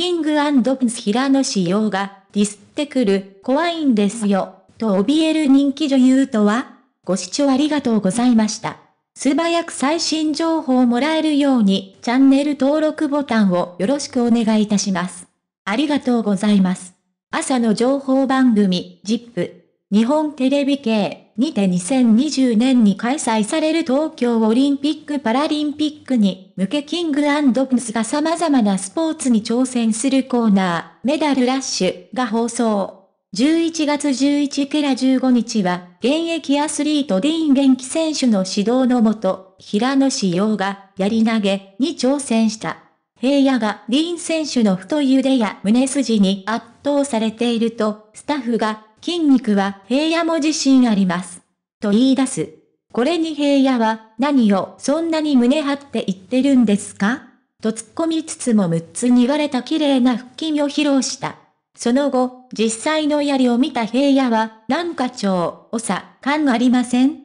キングプンス平野紫耀がディスってくる怖いんですよ、と怯える人気女優とはご視聴ありがとうございました。素早く最新情報をもらえるようにチャンネル登録ボタンをよろしくお願いいたします。ありがとうございます。朝の情報番組、ジップ、日本テレビ系にて2020年に開催される東京オリンピック・パラリンピックに向けキングプスが様々なスポーツに挑戦するコーナー、メダルラッシュが放送。11月11から15日は、現役アスリートディーン元気選手の指導のもと、平野志陽が、やり投げに挑戦した。平野がディーン選手の太い腕や胸筋に圧倒されていると、スタッフが、筋肉は平野も自信あります。と言い出す。これに平野は、何をそんなに胸張って言ってるんですか？と突っ込みつつも6つに割れた綺麗な腹筋を披露した。その後、実際の槍を見た平野は、なんか超、おさ、感ありません？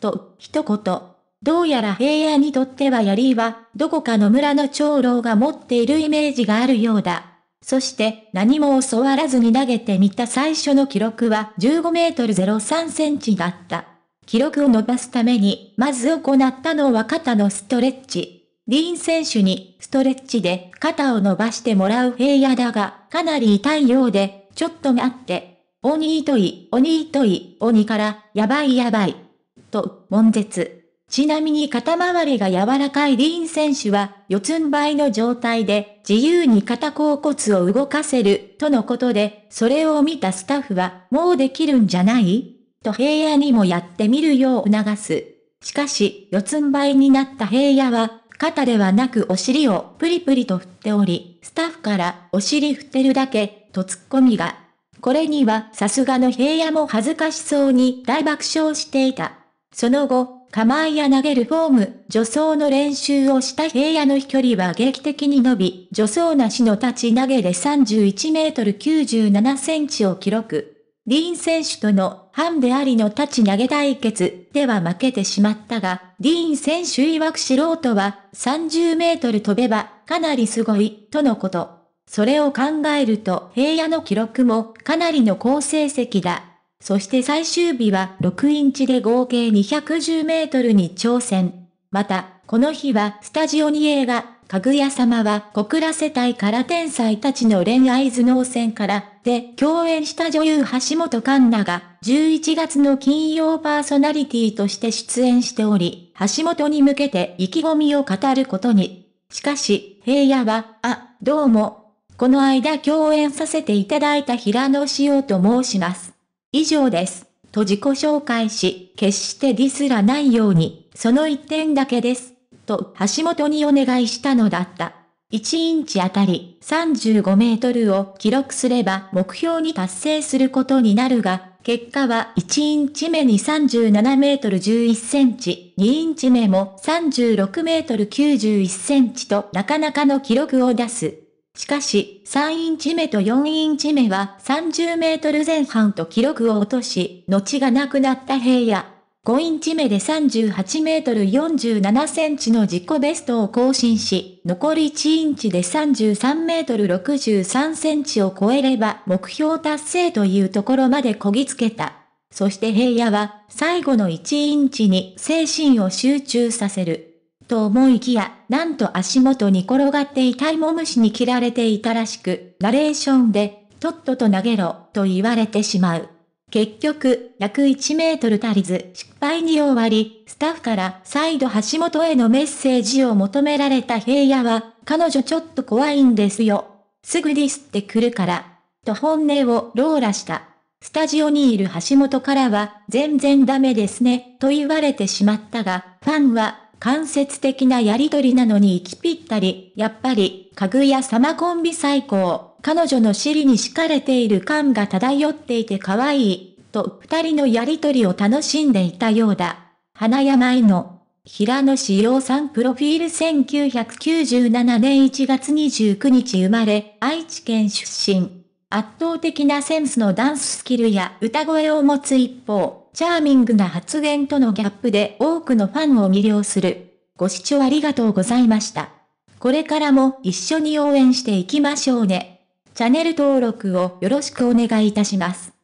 と、一言。どうやら平野にとっては槍は、どこかの村の長老が持っているイメージがあるようだ。そして何も教わらずに投げてみた最初の記録は15メートル03センチだった。記録を伸ばすために、まず行ったのは肩のストレッチ。ディーン選手にストレッチで肩を伸ばしてもらう平野だが、かなり痛いようで、ちょっと待って、鬼とい、鬼とい、鬼から、やばいやばい。と、悶絶。ちなみに肩周りが柔らかいディーン選手は、四つん這いの状態で自由に肩甲骨を動かせる、とのことで、それを見たスタッフは、もうできるんじゃない？と平野にもやってみるよう促す。しかし、四つん這いになった平野は、肩ではなくお尻をプリプリと振っており、スタッフからお尻振ってるだけ、とツッコミが。これにはさすがの平野も恥ずかしそうに大爆笑していた。その後、構えや投げるフォーム、助走の練習をした平野の飛距離は劇的に伸び、助走なしの立ち投げで31メートル97センチを記録。ディーン選手とのハンデありの立ち投げ対決では負けてしまったが、ディーン選手曰く素人は30メートル飛べばかなりすごいとのこと。それを考えると平野の記録もかなりの好成績だ。そして最終日は6インチで合計210メートルに挑戦。また、この日はスタジオに映画、かぐや様は小倉世帯から天才たちの恋愛頭脳戦からで共演した女優橋本環奈が11月の金曜パーソナリティとして出演しており、橋本に向けて意気込みを語ることに。しかし、平野は、あ、どうも。この間共演させていただいた平野志陽と申します。以上です。と自己紹介し、決してディスらないように、その一点だけです。と橋本にお願いしたのだった。1インチあたり35メートルを記録すれば目標に達成することになるが、結果は1インチ目に37メートル11センチ、2インチ目も36メートル91センチとなかなかの記録を出す。しかし、3インチ目と4インチ目は30メートル前半と記録を落とし、後がなくなった平野。5インチ目で38メートル47センチの自己ベストを更新し、残り1インチで33メートル63センチを超えれば目標達成というところまでこぎつけた。そして平野は最後の1インチに精神を集中させる。と思いきや、なんと足元に転がっていた芋虫に切られていたらしく、ナレーションで、とっとと投げろ、と言われてしまう。結局、約1メートル足りず失敗に終わり、スタッフから再度橋本へのメッセージを求められた平野は、彼女ちょっと怖いんですよ。すぐディスってくるから。と本音をローラした。スタジオにいる橋本からは、全然ダメですね、と言われてしまったが、ファンは、間接的なやりとりなのに息ぴったり、やっぱり、かぐや様コンビ最高。彼女の尻に敷かれている感が漂っていて可愛い、と二人のやりとりを楽しんでいたようだ。花山への、平野志陽さんプロフィール1997年1月29日生まれ、愛知県出身。圧倒的なセンスのダンススキルや歌声を持つ一方、チャーミングな発言とのギャップで多くのファンを魅了する。ご視聴ありがとうございました。これからも一緒に応援していきましょうね。チャンネル登録をよろしくお願いいたします。